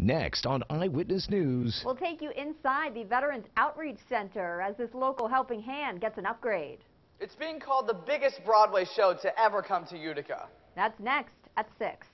Next on Eyewitness News. We'll take you inside the Veterans Outreach Center as this local helping hand gets an upgrade. It's being called the biggest Broadway show to ever come to Utica. That's next at 6.